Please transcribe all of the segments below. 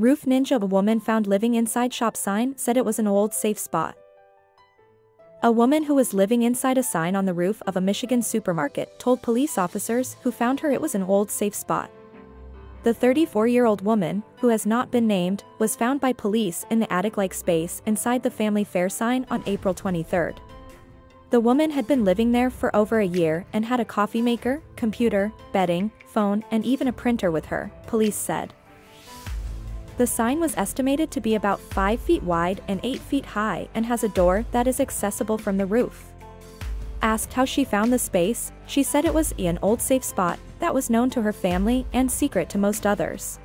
Roof Ninja of A woman found living inside shop sign said it was an old safe spot. A woman who was living inside a sign on the roof of a Michigan supermarket told police officers who found her it was an old safe spot. The 34-year-old woman, who has not been named, was found by police in the attic-like space inside the Family Fare sign on April 23. The woman had been living there for over a year and had a coffee maker, computer, bedding, phone and even a printer with her, police said. The sign was estimated to be about 5 feet wide and 8 feet high and has a door that is accessible from the roof. Asked how she found the space, she said it was an old safe spot that was known to her family and secret to most others.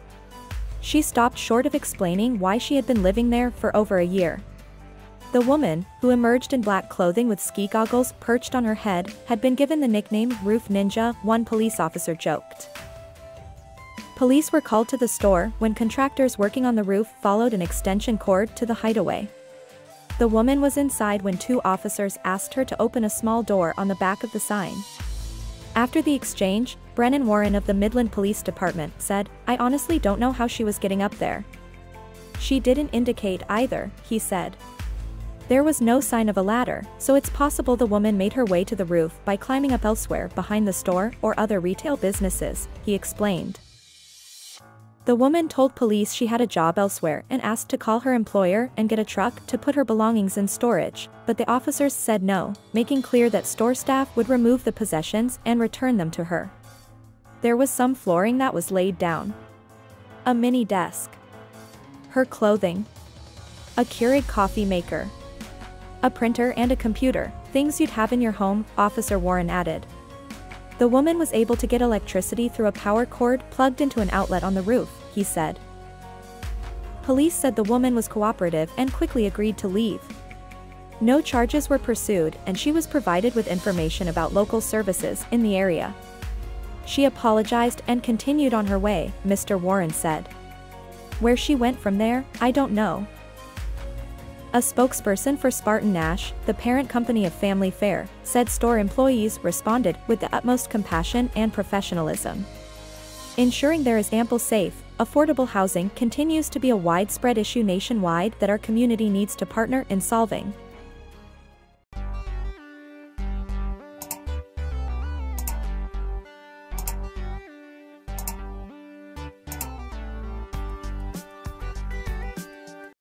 She stopped short of explaining why she had been living there for over a year. The woman, who emerged in black clothing with ski goggles perched on her head, had been given the nickname Roof Ninja, one police officer joked. Police were called to the store when contractors working on the roof followed an extension cord to the hideaway. The woman was inside when two officers asked her to open a small door on the back of the sign. After the exchange, Brennan Warren of the Midland Police Department said, I honestly don't know how she was getting up there. She didn't indicate either, he said. There was no sign of a ladder, so it's possible the woman made her way to the roof by climbing up elsewhere behind the store or other retail businesses, he explained. The woman told police she had a job elsewhere and asked to call her employer and get a truck to put her belongings in storage, but the officers said no, making clear that store staff would remove the possessions and return them to her. There was some flooring that was laid down. A mini desk. Her clothing. A Keurig coffee maker. A printer and a computer, things you'd have in your home, Officer Warren added. The woman was able to get electricity through a power cord plugged into an outlet on the roof, he said. Police said the woman was cooperative and quickly agreed to leave. No charges were pursued and she was provided with information about local services in the area. She apologized and continued on her way, Mr. Warren said. Where she went from there, I don't know, a spokesperson for SpartanNash, the parent company of Family Fare, said store employees responded with the utmost compassion and professionalism. Ensuring there is ample safe, affordable housing continues to be a widespread issue nationwide that our community needs to partner in solving.